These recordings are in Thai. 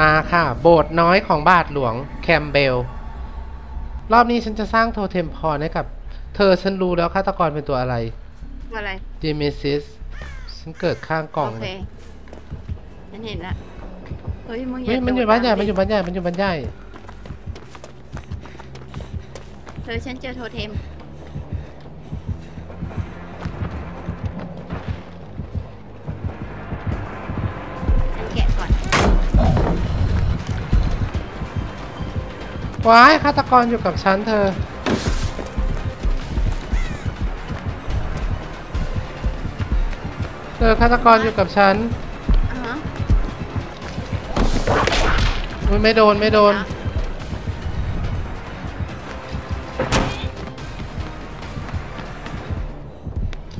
มาค่ะ โบสถ์น้อยของบาทหลวงแคมเบล รอบนี้ฉันจะสร้างโทเทมพรให้กับ เธอฉันรู้แล้วฆาตกรเป็นตัวอะไร อะไร d ด m ม s ซิสฉันเกิดข้างกล่องโอเลเคยฉันเห็นละเฮ้ยมึงอเฮ้ยย่ามันอยู่โดดบ้านใหญ่ตมันอยู่บ้านใหญ่มันอยู่บ้านใหญ่ เธอฉันเจอโทเทม ว้ายฆาตกรอยู่กับฉันเธอ เธอฆาตกรอยู่กับฉันอ่าฮะอุ๊ยไม่โดนไม่โดน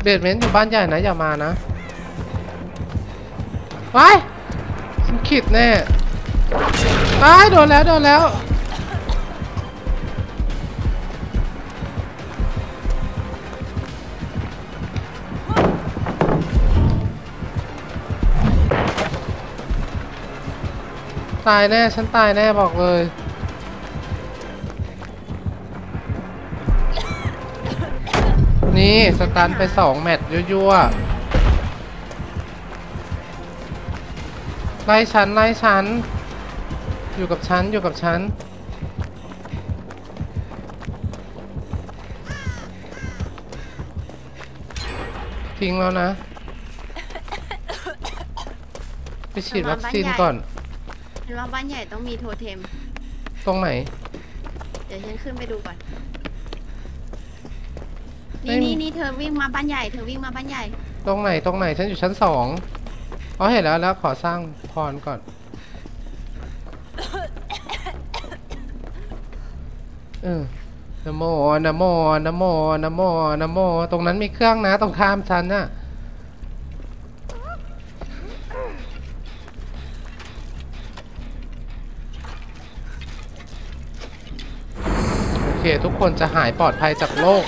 เบดเมนต์อยู่บ้านใหญ่นะอย่ามานะว้ายฉันขิดแน่ว้ายโดนแล้วโดนแล้ว ตายแน่ฉันตายแน่บอกเลย นี่ สตันไปสองแมตช์ยั่วๆไล่ฉันไล่ฉัน อยู่กับฉัน อยู่กับฉันทิ้งแล้วนะ ไปฉีดวัคซีนก่อน ฉันว่าบ้านใหญ่ต้องมีโทเทม ตรงไหน เดี๋ยวฉันขึ้นไปดูก่อนไม่นี่มีนี่นี่เธอวิ่งมาบ้านใหญ่ เธอวิ่งมาบ้านใหญ่ ตรงไหนตรงไหนฉันอยู่ชั้นสองอ๋อเห็นแล้วแล้วขอสร้างพรก่อน เออนะโมนะโมนะโมนะโมนะโม ตรงนั้นมีเครื่องนะ ตรงข้ามฉันน่ะ ทุกคนจะหายปลอดภัยจากโรค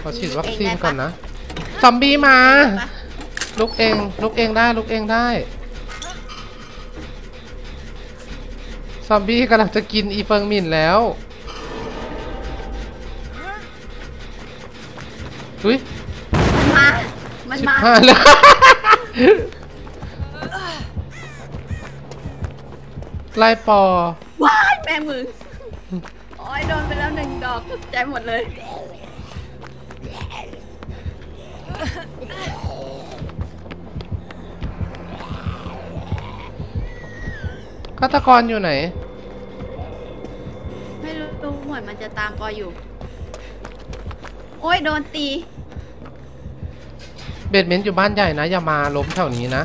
ขอฉีดวัคซีนก่อนนะซอมบี้มาปะลุกเองลุกเองได้ลุกเองได้ซอมบี้กำลังจะกินอีเฟิงหมินแล้วอุ้ยมันมา มันชิบมาหายแล้ว ไล่ปอ ว้ายแม่มึงโอ้ยโดนไปแล้วหนึ่งดอกตกใจหมดเลย ฆาตกรอยู่ไหน ไม่รู้เหมือนมันจะตามปออยู่ โอ้ยโดนตี เบดเมนต์อยู่บ้านใหญ่นะ อย่ามาล้มแถวนี้นะ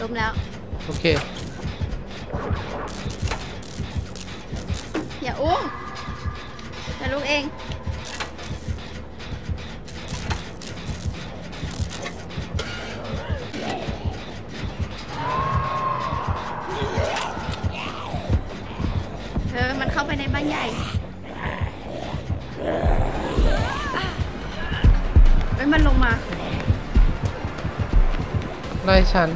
ล้มแล้ว โอเค อย่าอุ้มจะลุกเองเออมันเข้าไปในบ้านใหญ่เอ้ยมันลงมา ไล่ฉัน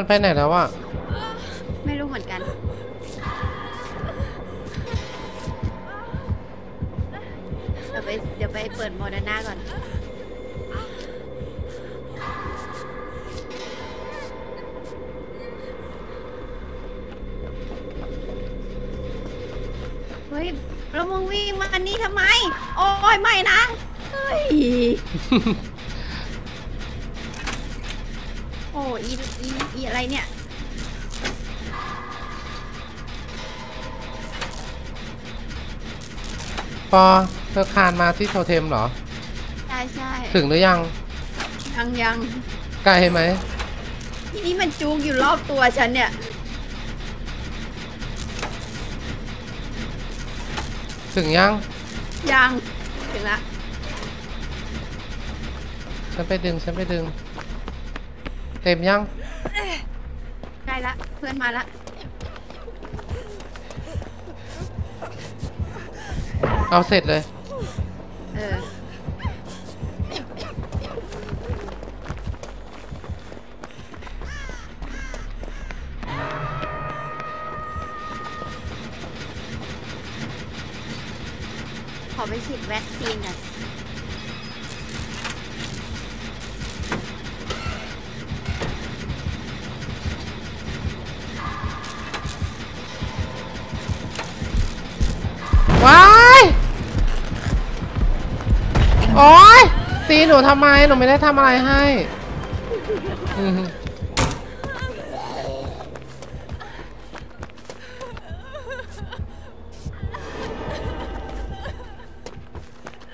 มันไปไหนแล้วอะไม่รู้เหมือนกัน เดี๋ยวไปเดี๋ยวไปเปิดโมเดอร์นาก่อน เฮ้ยแล้วมึงวิ่งมานี่ทำไม โอ้ยไม่นะ เฮ้ย โอ้อีอีอีอะไรเนี่ยปอเธอคานมาที่โทเทมเหรอ ใช่ใช่ถึงหรือยัง ยังยังไกลไหมนี่มันจูงอยู่รอบตัวฉันเนี่ยถึงยัง ยัง ถึงละ ฉันไปดึง ฉันไปดึง เต็มยังใกล้ละเพื่อนมาละเอาเสร็จเลย โอ๊ยตีหนูทำไม หนูไม่ได้ทำอะไรให้อือหือ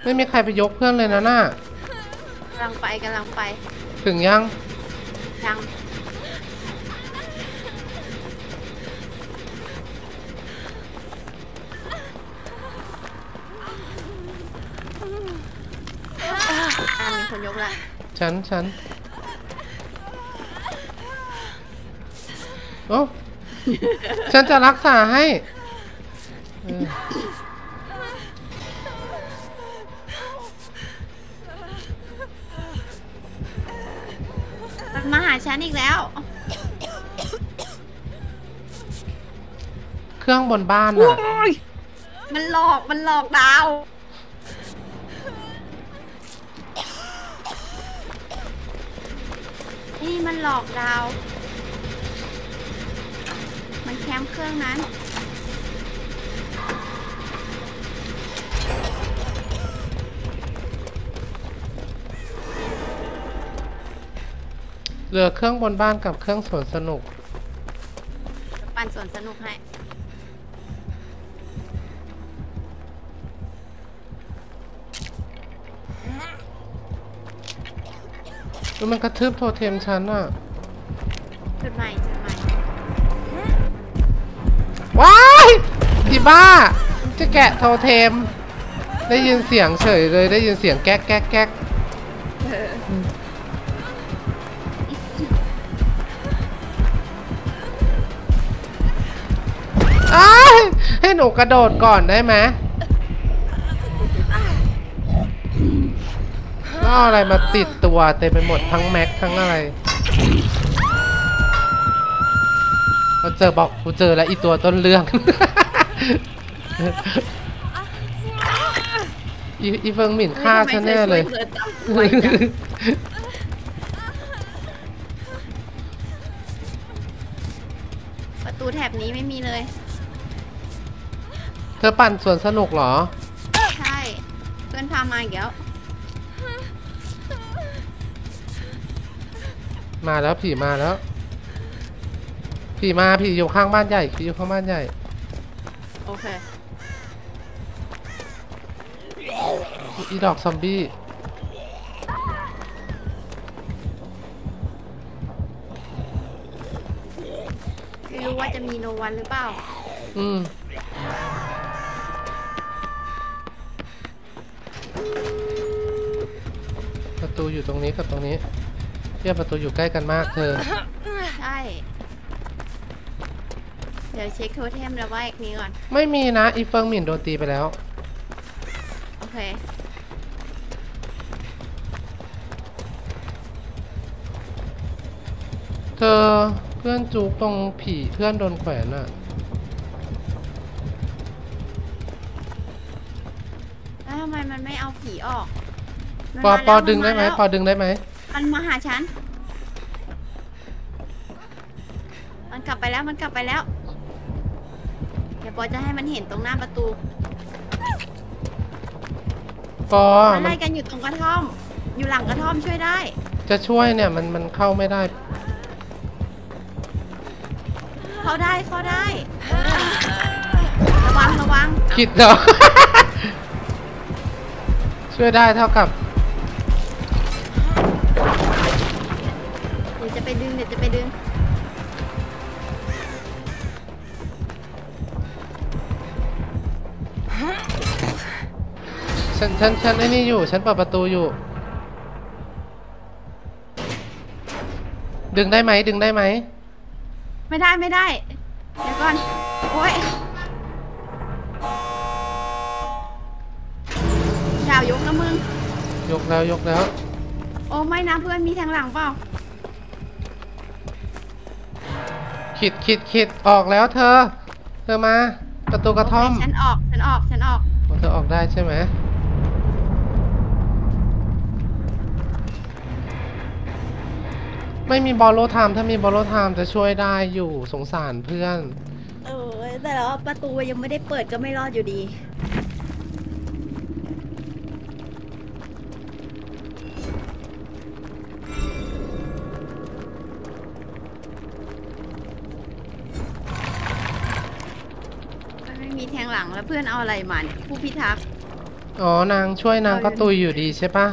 ไม่มีใครไปยกเพื่อนเลยนะน่ะกำลังไปกำลังไป ถึงยัง ยัง อ่ามีคนยกละฉันฉันโอ้ฉันจะรักษาให้เออมันมาหาฉันอีกแล้ว เครื่องบนบ้านอะ มันหลอก มันหลอกดาว นี่มันหลอกดาวมันแคมป์เครื่องนั้น เหลือเครื่องบนบ้านกับเครื่องสวนสนุก ปั่นสวนสนุกให้ แล้วมันกระทืบโทเทมฉันอะจุดใหม่จุดใหม่ว้ายอีบ้า จะแกะโทเทม ได้ยินเสียงเฉยเลย ได้ยินเสียงแก๊กแก๊กแก๊กอ้ายให้หนูกระโดดก่อนได้ไหม แล้วเอาอะไรมาติดตัวเต็มไปหมดทั้งแม็กทั้งอะไรเราเจอบอกกูเจอแล้วอีตัวต้นเรื่อง อีอีเฟิงหมิ่นฆ่าฉันแน่เลย ทำไมธอช่วธอจับไวจังประตูแถบนี้ไม่มีเลย เธอปั่นสวนสนุกเหรอ ใช่ เพื่อนพามาอีกแล้ว มาแล้วผีมาแล้ว ผีมาผีอยู่ข้างบ้านใหญ่ผีอยู่ข้างบ้านใหญ่ โอเค อีดอกซอมบี้ ไม่รู้ว่าจะมีโนวันหรือเปล่า อืม ประตูอยู่ตรงนี้กับตรงนี้ เทียบประตูอยู่ใกล้กันมากเธอ ใช่ เดี๋ยวเช็คโทเทมแล้วว่าอีกนี้ก่อน ไม่มีนะ อีเฟิงหมิ่นโดนตีไปแล้ว โอเค เธอเพื่อนจูกตรงผีเพื่อนโดนแขวนอะแล้วทำไมมันไม่เอาผีออกมันปอมาปอแล้วดึงได้นไหมแล้วปอดึงได้ไหม มันมาหาฉัน มันกลับไปแล้วมันกลับไปแล้ว เดี๋ยวปอจะให้มันเห็นตรงหน้าประตู ปอมันมัไล่นกันอยู่ตรงกระท่อม อยู่หลังกระท่อมช่วยได้ จะช่วยเนี่ยมันมันเข้าไม่ได้ เข้าได้เข้าได้ ระวังระวัง คิดเหรอ ช่วยได้เท่ากับ จะไปดึงเดี๋ยวจะไปดึงฉันฉันฉันไอ้นี่อยู่ ฉันเปิดประตูอยู่ ดึงได้ไหมดึงได้ไหมไม่ได้ไม่ได้ เดี๋ยวก่อน โอ้ยดาวยกนะมึง ยกแล้วยกแล้ว โอ้ไม่นะเพื่อนมีทางหลังเปล่า ขิดขิดขิดออกแล้วเธอ เธอมา ประตูกระท่อม โอเคฉันออก ฉันออก ฉันออกอ๋อเธอออกได้ใช่ไหมไม่มี Borrowed Time ถ้ามี Borrowed Time จะช่วยได้อยู่สงสารเพื่อน เออ แต่แล้วประตูยังไม่ได้เปิดก็ไม่รอดอยู่ดี หลังแล้วเพื่อนเอาอะไรมาเนี่ยผู้พิทักษ์ อ๋อนางช่วยนางก็ตุยอยู่ดีใช่ปะ